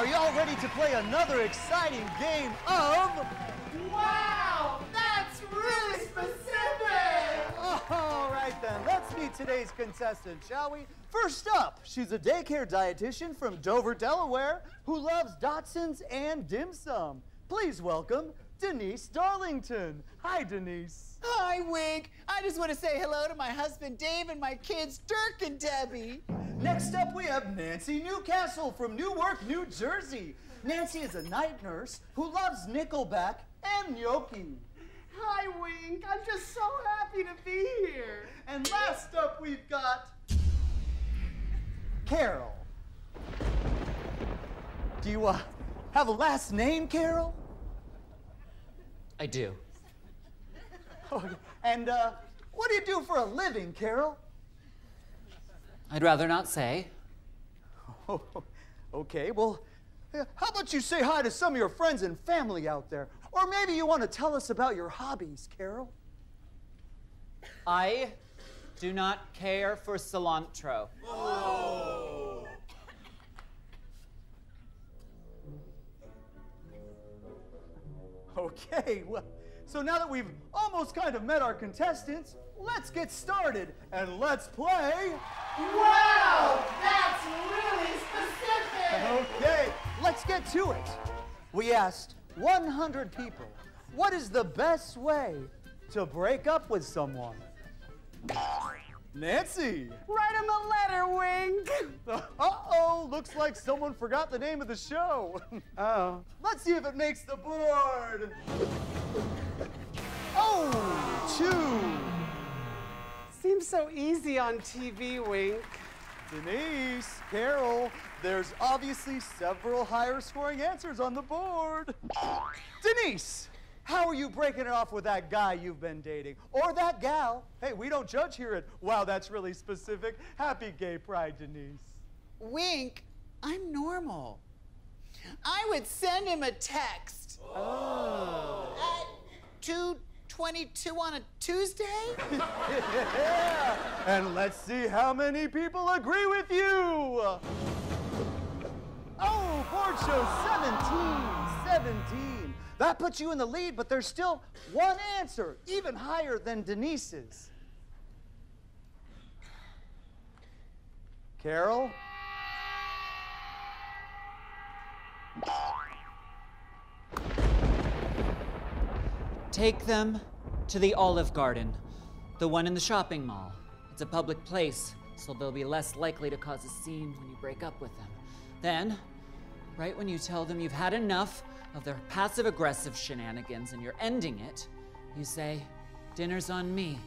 Are y'all ready to play another exciting game of... Wow, that's really specific! All right then, let's meet today's contestant, shall we? First up, she's a daycare dietitian from Dover, Delaware, who loves Dotsons and dim sum. Please welcome Denise Darlington. Hi, Denise. Hi, Wink. I just want to say hello to my husband Dave and my kids Dirk and Debbie. Next up, we have Nancy Newcastle from Newark, New Jersey. Nancy is a night nurse who loves Nickelback and gnocchi. Hi, Wink. I'm just so happy to be here. And last up, we've got Carol. Do you uh, have a last name, Carol? I do. Oh, and uh, what do you do for a living, Carol? I'd rather not say. Oh, okay, well, how about you say hi to some of your friends and family out there? Or maybe you want to tell us about your hobbies, Carol? I do not care for cilantro. Oh. Okay, well, so now that we've almost kind of met our contestants, let's get started and let's play. Wow, that's really specific! Okay, let's get to it. We asked 100 people, what is the best way to break up with someone? Nancy. Write him a letter, Wink. Uh-oh, looks like someone forgot the name of the show. Oh. Let's see if it makes the board. So easy on TV, Wink. Denise, Carol, there's obviously several higher scoring answers on the board. Denise, how are you breaking it off with that guy you've been dating? Or that gal? Hey, we don't judge here at Wow, that's really specific. Happy Gay Pride, Denise. Wink, I'm normal. I would send him a text. Oh. At 2:22 on a Tuesday? Yeah, and let's see how many people agree with you. Oh, board show 17, 17. That puts you in the lead, but there's still one answer, even higher than Denise's. Carol? Take them to the Olive Garden, the one in the shopping mall. It's a public place, so they'll be less likely to cause a scene when you break up with them. Then, right when you tell them you've had enough of their passive aggressive shenanigans and you're ending it, you say, Dinner's on me.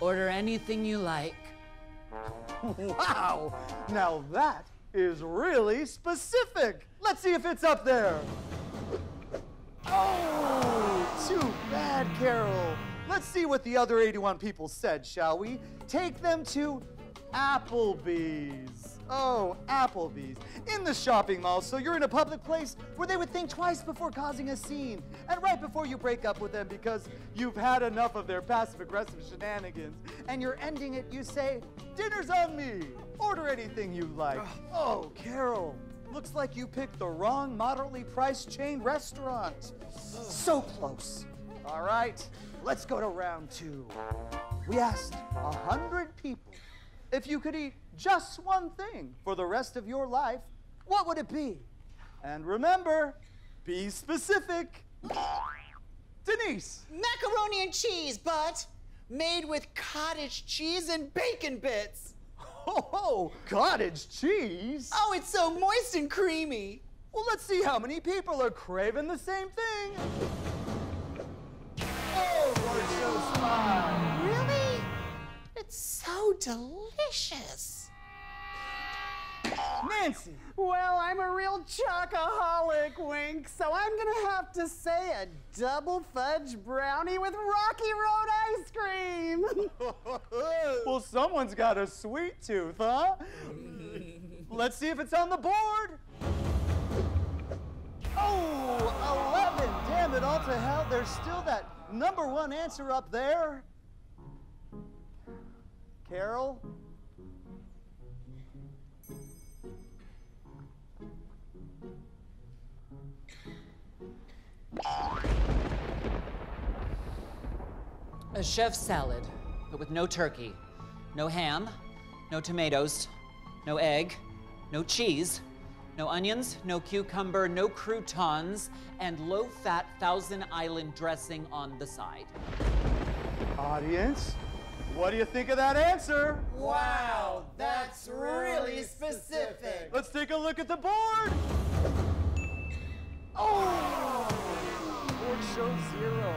Order anything you like. Wow! Now that is really specific. Let's see if it's up there. Oh, too bad, Carol. Let's see what the other 81 people said, shall we? Take them to Applebee's. Oh, Applebee's. In the shopping mall, so you're in a public place where they would think twice before causing a scene. And right before you break up with them because you've had enough of their passive aggressive shenanigans and you're ending it, you say, Dinner's on me. Order anything you like. Oh, Carol. Looks like you picked the wrong moderately priced chain restaurant. So close. All right, let's go to round two. We asked a hundred people if you could eat just one thing for the rest of your life, what would it be? And remember, be specific. Denise. Macaroni and cheese, but made with cottage cheese and bacon bits. Oh, cottage cheese. Oh, it's so moist and creamy. Well, let's see how many people are craving the same thing. Oh, Lord shows five. Really? It's so delicious. Nancy. Well, I'm a real chocoholic, Wink, so I'm gonna have to say a double fudge brownie with Rocky Road ice cream. well, someone's got a sweet tooth, huh? Let's see if it's on the board. Oh, 11. Damn it all to hell. There's still that number one answer up there. Carol? A chef salad, but with no turkey, no ham, no tomatoes, no egg, no cheese, no onions, no cucumber, no croutons, and low fat Thousand Island dressing on the side. Audience, what do you think of that answer? Wow, that's really specific. Let's take a look at the board. Oh! Shows zero.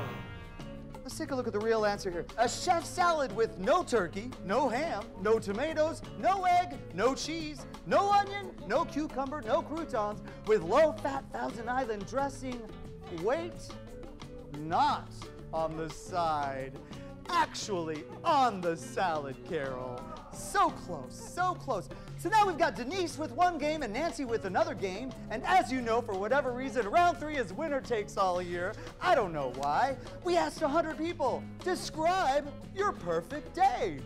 Let's take a look at the real answer here. A chef salad with no turkey, no ham, no tomatoes, no egg, no cheese, no onion, no cucumber, no croutons, with low-fat Thousand Island dressing. Wait, not on the side. Actually, on the salad, Carol. So close, so close. So now we've got Denise with one game and Nancy with another game. And as you know, for whatever reason, round three is winner takes all year. I don't know why. We asked 100 people, describe your perfect day.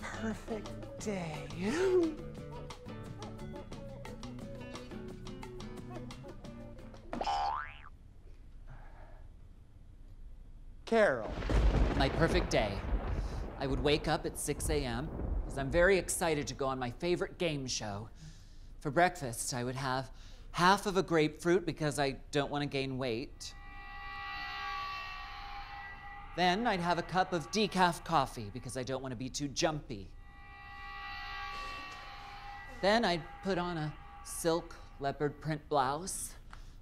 Perfect day. Carol. My perfect day. I would wake up at 6 a.m. because I'm very excited to go on my favorite game show. For breakfast, I would have half of a grapefruit because I don't want to gain weight. Then I'd have a cup of decaf coffee because I don't want to be too jumpy. Then I'd put on a silk leopard print blouse,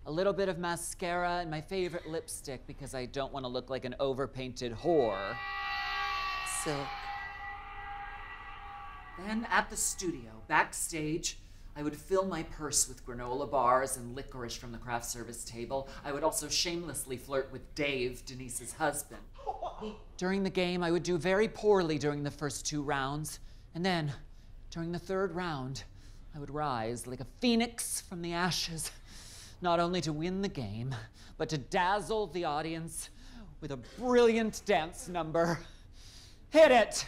a little bit of mascara, and my favorite lipstick because I don't want to look like an overpainted whore. Silk. Then at the studio, backstage, I would fill my purse with granola bars and licorice from the craft service table. I would also shamelessly flirt with Dave, Denise's husband. During the game, I would do very poorly during the first two rounds. And then, during the third round, I would rise like a phoenix from the ashes, not only to win the game, but to dazzle the audience with a brilliant dance number. Hit it!